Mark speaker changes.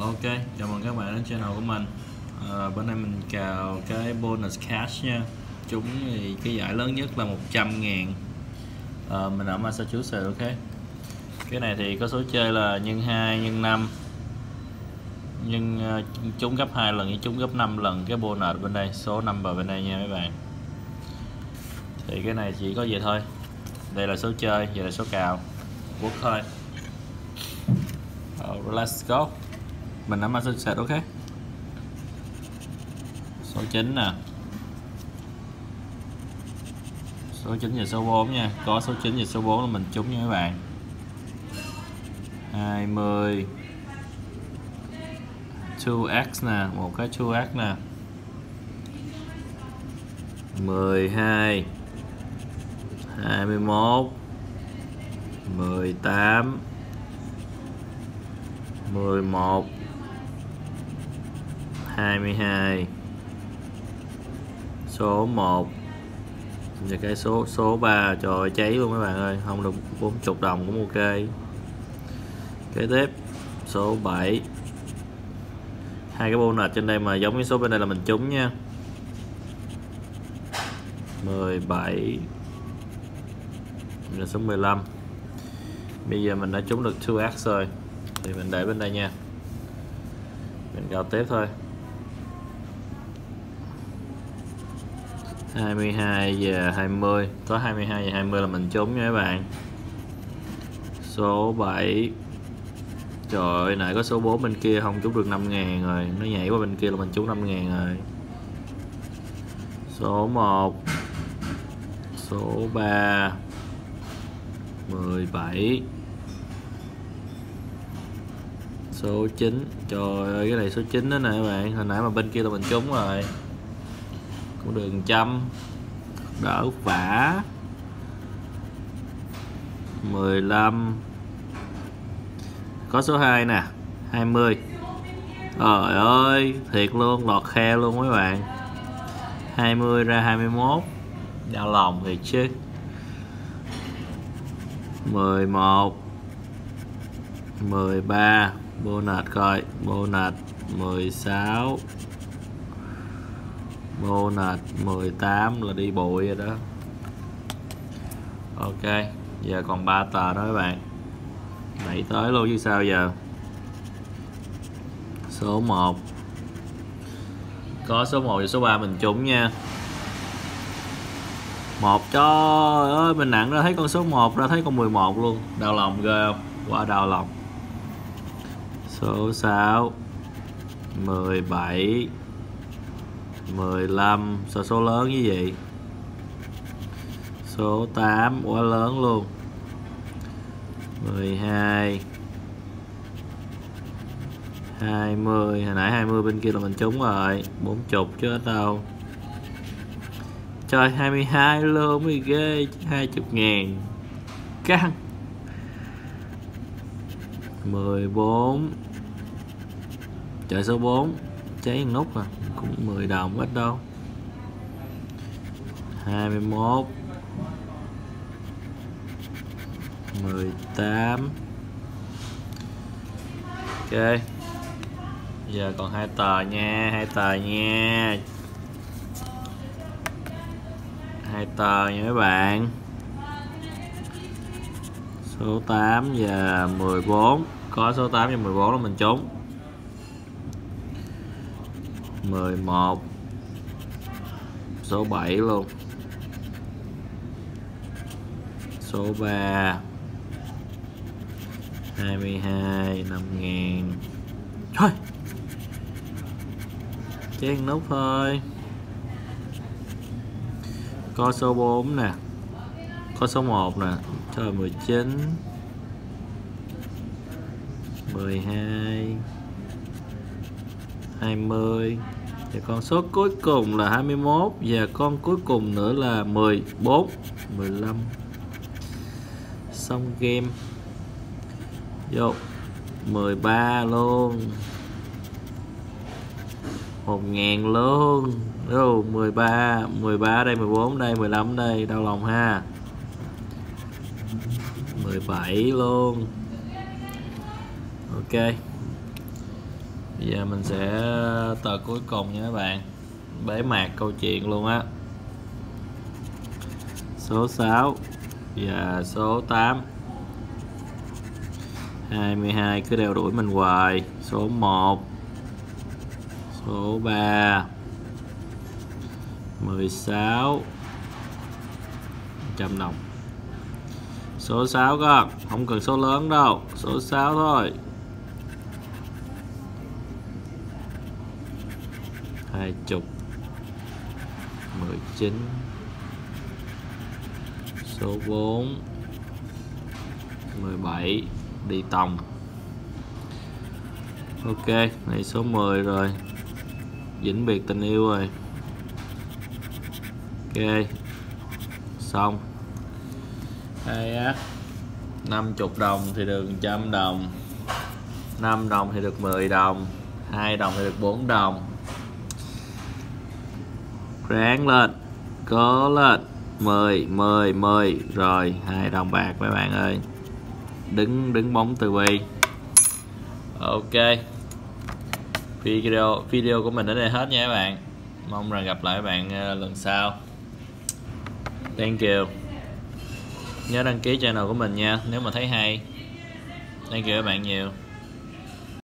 Speaker 1: Ok, chào mừng các bạn đến channel của mình. À, Bữa nay mình cào cái bonus cash nha. Chúng thì cái giải lớn nhất là 100 ngàn. À, Mình ở Massachusetts, ok? Cái này thì có số chơi là nhân 2, nhân 5 Nhưng uh, ờ, chúng gấp 2 lần chúng gấp 5 lần cái bonus bên đây Số number bên đây nha mấy bạn. Thì cái này chỉ có vậy thôi. Đây là số chơi, vậy là số cào. Quốc thôi. Uh, Let's go mình nắm Massachusetts ok. Số 9 nè. Số 9 và số 4 nha. Có số 9 và số 4 là mình trúng nha các bạn. 20 2x nè, một cái 2x nè. 12 21 18 11 22 số 1 và cái số số 3 trời ơi, cháy luôn các bạn ơi. Không được 40 đồng cũng ok. Kế tiếp số 7 hai cái bonus trên đây mà giống với số bên đây là mình trúng nha. 17 là số 15 bây giờ mình đã trúng được 2x rồi. Thì mình để bên đây nha. Mình cao tiếp thôi. 22 giờ 20 có 22 giờ 20 là mình trúng nha các bạn. Số 7 Trời ơi, nãy có số 4 bên kia không trúng được 5 ngàn rồi. Nó nhảy qua bên kia là mình trúng 5 ngàn rồi. Số 1 Số 3 17 Số 9 Trời ơi, cái này số 9 đó nè các bạn. Hồi nãy mà bên kia là mình trúng rồi cũng đường trăm đỡ vả. 15 có số 2 nè. 20 Trời ơi, thiệt luôn, lọt khe luôn mấy bạn. 20 ra 21 đau lòng thiệt chứ. 11 13 bonus coi. Bonus 16 mô nệt 18 là đi bụi rồi đó. Ok, giờ còn 3 tờ đó các bạn. Đẩy tới luôn chứ sao giờ? Số 1 có số 1 và số 3 mình trúng nha. Một cho ơi, mình nặng ra thấy con số 1 ra thấy con 11 luôn. Đau lòng ghê không? Quá đau lòng. Số 6 17 15 sao số lớn như vậy? Số 8 quá lớn luôn. 12 20 hồi nãy 20 bên kia là mình trúng rồi. 40 chứ ít đâu. Trời 22 luôn mới ghê. 20 ngàn. Căng. 14 Trời, số 4 Cháy nút à. Cũng 10 đồng ít đâu. 21 18 Ok. Giờ còn hai tờ nha, hai tờ nha. Hai tờ nha mấy bạn. Số 8 và 14 có số 8 và 14 là mình trúng. 11 số 7 luôn. Số 3 22 5 ngàn. Thôi. Chén nút thôi. Có số 4 nè. Có số 1 nè. Trời 19 12 20 và con số cuối cùng là 21 và con cuối cùng nữa là 14 15 xong game. Vô 13 luôn. 1 ngàn luôn. Đâu 13 13 đây 14 đây 15 đây, đau lòng ha. 17 luôn. Ok bây giờ mình sẽ ờ, tờ cuối cùng nha các bạn. Bế mạc câu chuyện luôn á. Số 6 và số 8 22 cứ đeo đuổi mình hoài. Số 1 số 3 16 100 đồng. Số 6 con không cần số lớn đâu, số 6 thôi. Hai chục. Mười chín. Số 4 17 đi tòng. Ok, này số 10 rồi. Vĩnh biệt tình yêu rồi. Ok, xong. Đây á. 50 đồng thì được 100 đồng. 5 đồng thì được 10 đồng. 2 đồng thì được 4 đồng ráng lên. Cố lên. 10 10 10 rồi, hai đồng bạc mấy bạn ơi. Đứng đứng bóng từ bi. Ok. Video video của mình đến đây hết nha các bạn. Mong rằng gặp lại các bạn ờ, lần sau. Thank you. Nhớ đăng ký channel của mình nha, nếu mà thấy hay. Thank you các bạn nhiều.